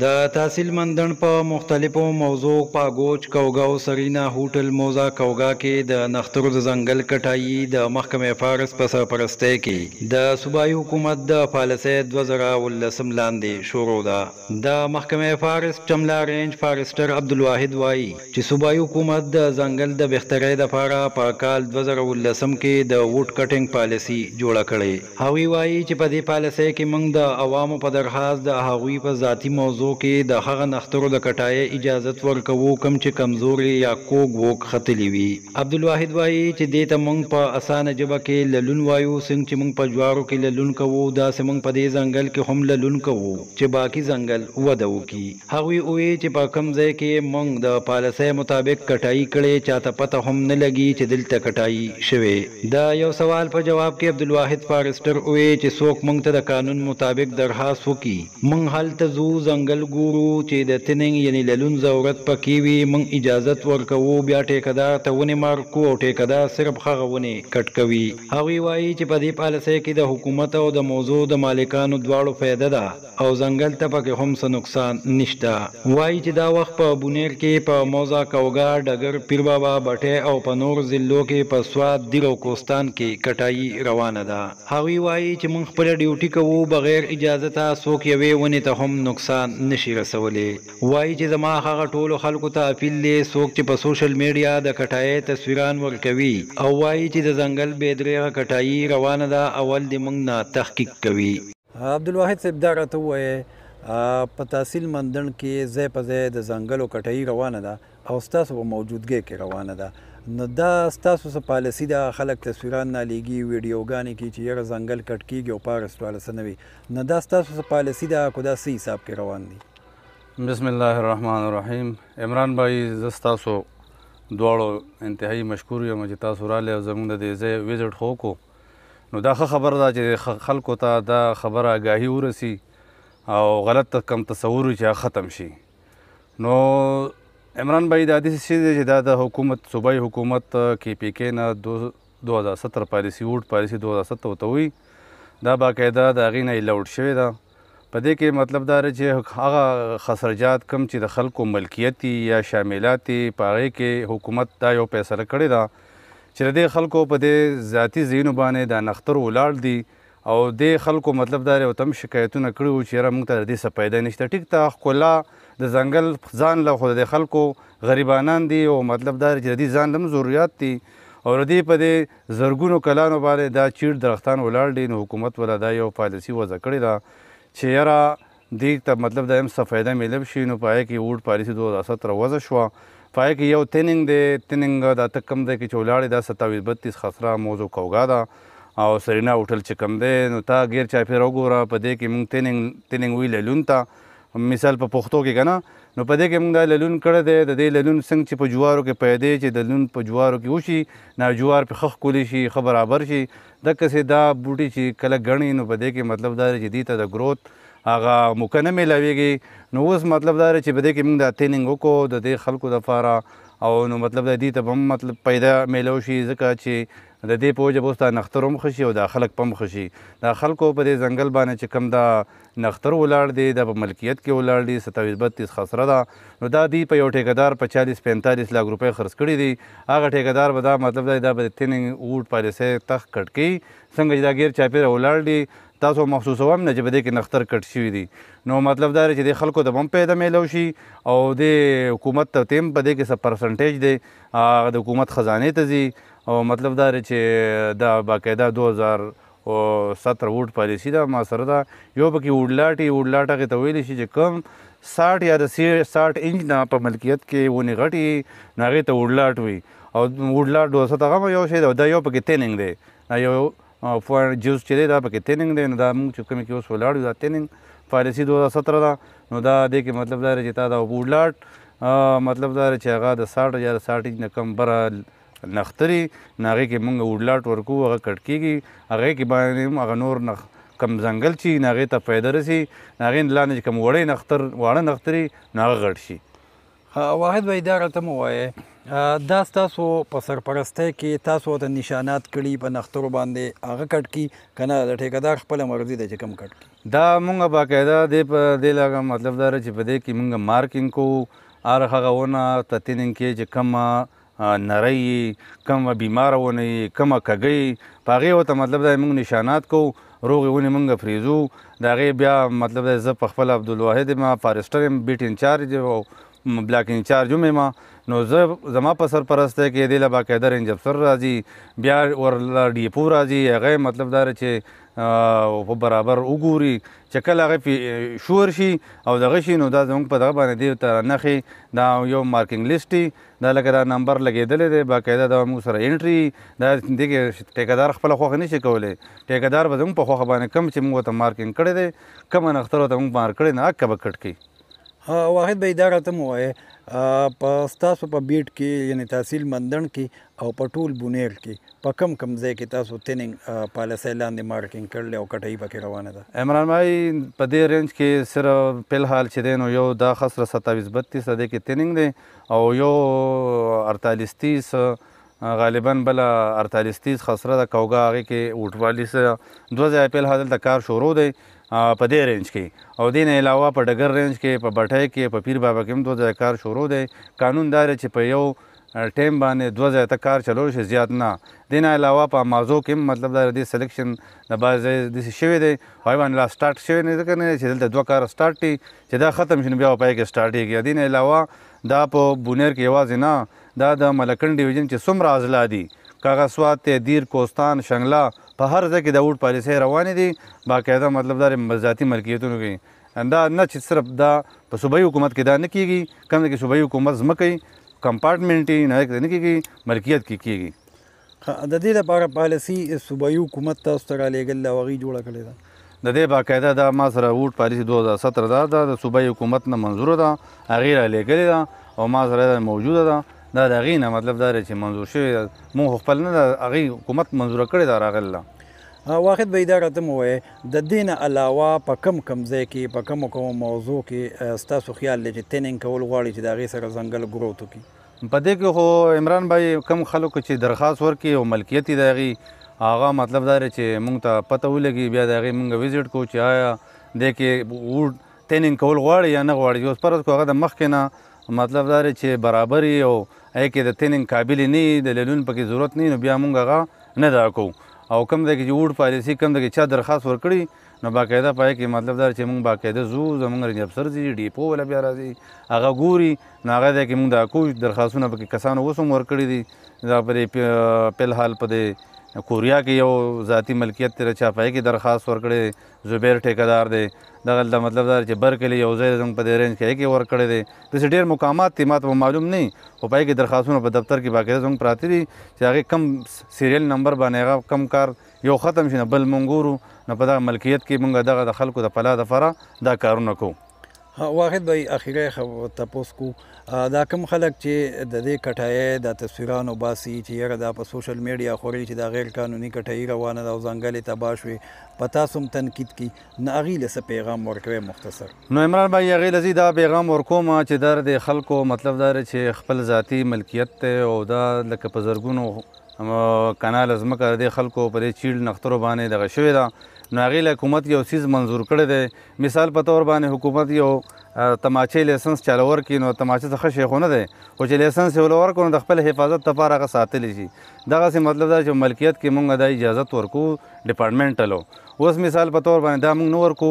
د تحصیل مندڼ په مختلفو موضوع پاګوچ کوګه او سرینا هوټل موزه کوګه کې د نښترو د ځنګل کټايي د محکمه فارس په سرپرستۍ کې د صوبايي حکومت د پالسۍ دوه زره او لسم لاندې شروع ده. د محکمه فارس چملا رینج فارسټر عبدالواحد وايي چې صوبايي حکومت د ځنګل د بهترۍ لپاره په کال دوه زره او لسم کې د ووډ کټنګ پالسي جوړه کړې. هغوی وايي چې په دې پالیسۍ کې موږ د عوامو په درخواست د هغوی په ذاتي موضوع کې د هغه نښترو د کټایۍ اجازت ورکوو کوم چې کمزورې یا کوږ ووږ ختلي وي. عبدالواحد وايي چې دې ته موږ په اسانه ژبه کې للون وایو، څنګ چې موږ په جوارو کې للون کوو داسې موږ په دې ځنګل کې هم للون کوو چې باقي ځنګل وده وکړي. هغوی اووې چې په کوم ځای کې یې مونږ د پالسۍ مطابق کټايي کړې چاته پته هم نه لګي چې دلته کټايي شوې. د یو سوال په جواب کې عبدالواحد فارسټر اووې چې څوک مونږ ته د قانون مطابق درحاست وکړي مونږ هلته ځو ځنګل ګورو چې د تننګ یعنی للون زورت په کې وي مونږ اجازت ورکوو بیا ټیکه دار ته ونې مارک کو او ټیکه دار صرف هغه ونې کټ کوي. هغوی وايي چې په دې پالسۍ کې د حکومت او د موضوع د مالکانو دواړو فایده ده. او ځنګل ته پکې هم څه نقصان نشته. وايي چې دا وخت په بونېر کې په موزه کوګه، ډګر پير بابا، بټۍ او په نورو ضلعو کې په سوات، دير او کوستان کې کټايي روانه ده. هغوی وايي چې موږ خپله ډيوټي کوو، بغېر اجازته څوک يوې ونې ته هم نقصان نه شي رسولی. وايي چې زما هغه ټولو خلکو ته اپيل دی څوک چې په سوشل ميډيا د کټايۍ تصويران ورکوي او وايي چې د ځنګل بې درېغه کټايي روانه ده اول دې موږ نه تحقيق کوي. عبدالواحد صاحب دا راته ووایه په تحصیل مندڼ کې ځای په ځای د ځنګلو کټایي روانه ده او ستاسو په موجودګۍ کې روانه ده نو دا ستاسو څه پالیسي ده خلک تصویران نه لیږي ویډیوګانې کې چې یره ځنګل کټ کیږي او پارست والا څه نه وي نو دا ستاسو څه پالیسي ده کو دا څه حساب کې روان دي بسم الله الرحمن الرحیم عمران بای زه ستاسو دواړو انتهایی مشکور یم چې تاسو رالی او زمونږ د دې ځای ویزټ خو وکړو نو دا ښه خبره ده چې خلکو ته دا خبره آګاهي ورسي او غلط کم تصور چې ختم شي نو عمران بھائی دا داسې څه دی چې دا د حکومت صوبایي حکومت کې پی کې نه دو دو هزار ستر پالیسي ووټ پالیسي دو هزار ستر ته وي دا باقاعده د هغې نه یې لوډ شوې ده په دې کې مطلب دا دی چې هغه خسرجات کوم چې د خلکو ملکیت یا شاملات دي په هغې کې حکومت دا یو فیصله کړې ده چې د دې خلکو په دې ذاتي ځایونو باندې دا نښتر ولاړ دي او دې خلکو مطلب دا دی او تم شکایتونه کړي وو چې یاره موږ ته د دې څه پیدا نشته ټیک ته ښکلا د ځنګل ځان له خو د خلکو غریبانان دي او مطلب دا دی چې د دې ځان لم ضروریات دي او د دې په دې زرګونو کلانو باندې دا چیړ درختان ولاړ ډې نو حکومت ولا دا یو پالیسی وضع کړې ده چې یاره دې ته مطلب دا هم څه فایده میلب شې نو په هغه کې ووډ پالیسی دوه هزار ستره وضع شوه په هغه کې یو تیننګ دې تیننګ دا ته کم ځای کې چې ولاړې دا ستاویس بتیس خسرا موز او کوګا ده او سرینا هوټل چې کم دې نو تا غیر چاپیره وګوره په دې کې مونږ تیننګ تیننګ وی للون ته مثال په پښتو کې کنه نو په دې کې موږ دا للون کړی دی د دې للون څنګه چې په جوارو کې پیدې چې د لون په جوارو کې وشي نا جوار په خخ کولی شي خبر برابر شي د کسې دا بوټي چې کله غني نو په دې کې مطلب دا چې دی ته د ګروت هغه مکنه ملاويږي نو اوس مطلب دا چې بده کې موږ د تیننګ وکړو د دې خلکو د فاره او نو مطلب دا دې ته هم مطلب پیدا میلو شي ځکه چې د دې په وجه بوستا نختروم خشي او د خلک پم خشي د خلکو په دې ځنګل باندې چې کم دا نښتر ولاړ دې دا په ملکیت کې ولاړ دې ستاویس بتیس خسره ده نو دا دی په یو ټیکه دار په چالیس پینتالیس لاګ روپی خرڅ کړی دی هغه ټیکه دار به دا مطلب دا دا به د تیننګ ووډ پالیسی تخ کټ کړي څنګه چې دا غیر چاپیره ولاړ دې تاسو محسوسو هم نه چې په دې کې نښتر کټ شوی دی نو مطلب دا چې د خلکو ته هم پیدا میلو شي او د حکومت ته تیم په دې کې سب پرسنټیج دی هغه د حکومت خزانه ته ځي او مطلب دا چې دا باقاعده 2000 خو ستره ووټ پالیسي ده ما سره ده یو پکې ووډلاټي ووډلاټ هغې ته ویلی شي چې کوم ساټ یا د سی ساټ انچ نه په ملکیت کې ونې غټي نو هغې ته ووډلاټ وي او ووډلاټ دوسه ته غم یو شی ده دا یو پکې تیننګ دی دا یو پوینټ جوز چې دی دا پکې تیننګ دی نو دا موږ چې کومې کې اوس ولاړ یو دا تیننګ پالیسي دوه هزار ستره ده نو دا دې کې مطلب دا دی چې تا دا ووډلاټ مطلب دا دی چې هغه د ساټ یا د ساټ انچ نه کم بره نښتري نه هغه کې مونږ وډلاټ ورکو هغه کټ کیږي هغه کې باندې هم هغه نور نخ کم ځنګل چې نه هغه ته فائدہ رسی نه هغه لاندې کم وړې نختر واړه نختري نه هغه غټ شي واحد وای دا راته مو وای دا تاسو په سرپرسته کې تاسو ته نشانات کړي په نخترو باندې هغه کټ کی کنه د ټیکدار خپل مرضی د کم کټ کی دا مونږه باقاعده د په د لګه مطلب دا چې په دې کې مونږه مارکینګ کو ار هغه ونه تتینګ کې چې کم نری یی کومه بیماره ونه یی کومه کږه یی په هغه ورته مطلب دا موږ نشانات کوو روغې ونې موږ فریزو د هغې بیا مطلب دا زه په خپل عبدالواحد یم فارسټر یم بیټ انچارج او بلاک انچارج هم یم نو زه زما په سرپرستی کې دې له باقاعده رینج افسر راځي بیا ورله ډیپو راځي هغه مطلب دا چې په برابر وګوري چې کله هغه پی شور شي او دغه شي نو دا زموږ په دغه باندې دی تر نخې دا یو مارکینګ لیست دی دا لکه دا نمبر لګیدلی دی باقاعده دا موږ سره انټری دا دې کې ټیکدار خپل خوخه نشي کولای ټیکدار به زموږ په خوخه باندې کم چې موږ ته مارکینګ کړی دی کم نختر ته موږ مارک کړی نه اکه به کټ کی واحد به اداره ته مو وای په تاسو په بیټ کې یعنی تحصیل مندن کې او په ټول بونیر کې په کم کم ځای کې تاسو تننګ پالیسۍ لاندې مارکینګ کړل او کټۍ پکې روانه ده عمران بھائی په دې رینج کې صرف په حال چې دینو یو دا خسر 27 32 د کې تننګ دی او يو ارتالستيز غالبا بله ارتالستيز خسره ده کوګه هغه کې وټبالي سره دوه ځای پیل حاصل ته کار شروع دی په دې رینج کې او دین علاوه په ډګر رینج کې په بټای کې په پیر بابا کې هم دوه ځای کار شروع دی قانون دار چې په یو ټیم باندې دوه ځای ته کار چلول شي زیات نه دین علاوه په مازو کې مطلب دا دی سلیکشن د باز د شوی دی او باندې لا سٹارټ شوی نه ځکه نه چې دلته دوه کار سٹارټ دي چې دا ختم شي نو بیا په پای کې سټارټېږي د دې نه علاوه دا په بونیر کې یوازې نه دا د ملکن ډیویژن چې څومره اضلاع دي کاغه سوات ته دیر کوستان شنګله په هر ځای کې د ووټ پالیسۍ روانې دي باقاعده مطلب دا ذاتي ملکیتونو کې دا نه چې صرف دا په صوبایي حکومت کې دا نه کیږي کوم کې صوبایي حکومت ځمکه کمپارټمنټ نه کیږي ملکیت کې کیږي ښه د دې لپاره پالیسي صوبایي حکومت تاسو ته رالیږل ده او هغوی جوړه کړې ده. د دې باقاعده ده ما سره ووټ پالیسي دوه زره ستره ده دا د صوبایي حکومت نه منظوره ده هغوی رالیږلې ده او ما سره ده موجوده ده دا د هغوی نه مطلب دا دی چې منظور شوې ده موږ خو خپل نه ده هغوی حکومت منظوره کړې ده راغلې ده. واحد بهي دا راته مو ووایه د دې نه علاوه په کوم کوم ځای کې په کومه کومه موضوع کې ستاسو خیال دی چې تیننګ کول غواړي چې د هغې سره ځنګل ګروت وکړي؟ په دې کې خو عمران بای کم خلکو چې درخواست ورکړي او ملکیت یې د هغې هغه مطلب دا دی چې موږ ته پته ولګي بیا د هغې موږ ویزیټ کوو چې آیا دې کې ووډ تیننګ کول غواړي یا نه غواړي چې اوس فرض کو هغه د مخکې نه مطلب دا دی چې برابر او هغې کې د تیننګ قابل نه وي د لیلون پکې ضرورت نه وي نو بیا موږ هغه نه دا کوو او کوم ځای کې چې ووډ پالیسي کوم ځای کې چا درخواست ورکړي نو باقاعده پای کې مطلب دا چې موږ باقاعده ځو زموږ رنج افسر ځي ډیپو ولا بیا راځي هغه ګوري نو هغه ځای کې موږ د کوچ درخواستونه پکې کسانو اوس هم ورکړي دي دا په پل حال په دې کوریا کې یو ذاتی ملکیت تر چا پای کې درخواست ورکړي زبیر ټیکدار دی دغه د مطلب دا چې برکلی یو ځای زموږ په دې رنج کې کې ورکړي دي د ډیر مقامات ته ماته معلوم نه او پای کې درخواستونه په دفتر کې باقاعده زموږ پراتی دي چې هغه کم سیریل نمبر باندې هغه کم کار یو ختم شي نه بل مونږ ګورو نه په دغه ملکیت کې مونږ دغه د خلکو د پلا د فره دا کارونه کوو واحد به اخیری خبر تپوس کو دا کم خلک چې د دې کټای د تصویرانو باسي چې یره دا په سوشل میډیا خوري چې دا غیر قانوني کټای روانه ده او ځنګلې تباه شوې په تاسو هم تنقید کی نه اغي له پیغام ورکوي مختصر نو عمران بای اغي لزی دا پیغام ورکوم چې در د خلکو مطلب دا چې خپل ذاتی ملکیت ته او دا لکه په زرګونو همه کناله ځمکه د دې خلکو په دې چیړ نښترو باندې دغه شوې ده نو هغې له حکومت یو څیز منظور کړی دی مثال په طور باندې حکومت یو تماچې لایسنس چاله ورکړي نو تماچه څه ښه شی خو نه دی خو چې لایسنس یې ولور کړو نو د خپل حفاظت لپاره هغه ساتلی شي دغسې مطلب دا چې ملکیت کې مونږ دا اجازت ورکو ډپارټمنټلو اوس مثال په طور باندې دا مونږ نه ورکو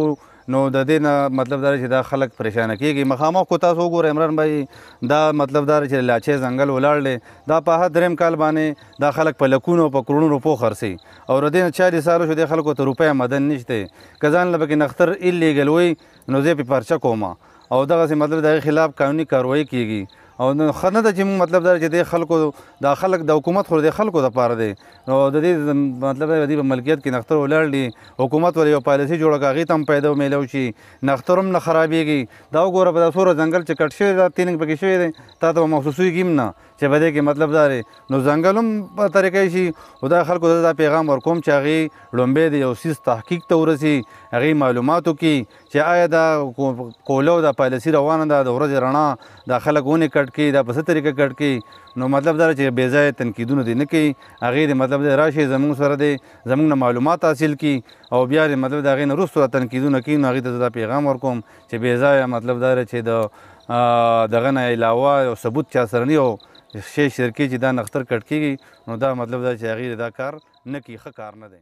نو د دې نه مطلب دا چې دا خلک پریشان کیږي مخامخ کو تاسو وګورئ عمران بھائی دا مطلب دا چې لاچې ځنګل ولاړ دی دا په هر دریم کال باندې دا خلک په لکونو په کروڑونو روپو خرڅي او د دې نه 40 سال شو د خلکو ته روپۍ آمدن نشته کزان لبه کې نختر ایلیګل وي نو زه په پرچه کوم او دغه مطلب د خلاف قانوني کاروایی کیږي او نو ښه نه ده چې موږ مطلب دا چې د خلکو دا خلک د حکومت خو د خلکو لپاره دی نو د دې مطلب دا دی په ملکیت کې نختر ولاړ دي حکومت ولې یو پالیسي جوړه کاغی تم پیدا میلو شي نختر هم نه خرابېږي دا وګوره په سوره ځنګل چې کټ شوی دا تینګ پکې شوی دی تا ته محسوسېږي نه چې په دې کې مطلب دا دی نو ځنګل هم په طریقې شي او دا خلکو ته دا پیغام ورکوم چې هغې لومبی دی یو سیز تحقیق ته ورسي هغې معلوماتو کې چې آیا دا کوله او دا پالیسي روانه ده د ورځې رڼا دا خلک ونې کټ کوي دا په څه طریقه کټ کوي نو مطلب دا چې بې ځایه تنقیدونه دې نه کوي هغې دې مطلب دی راشي زمونږ سره دی زمونږ نه معلومات حاصل کړي او بیا دې مطلب د هغې نه وروسته تنقیدونه کوي نو هغې ته زه دا پیغام ورکوم چې بې ځایه مطلب دا چې د دغه نه علاوه یو ثبوت چا سره نه یو شی شرکې چې دا نختر کټ کېږي نو دا مطلب دا چې هغې دا کار نه کوي ښه کار نه دی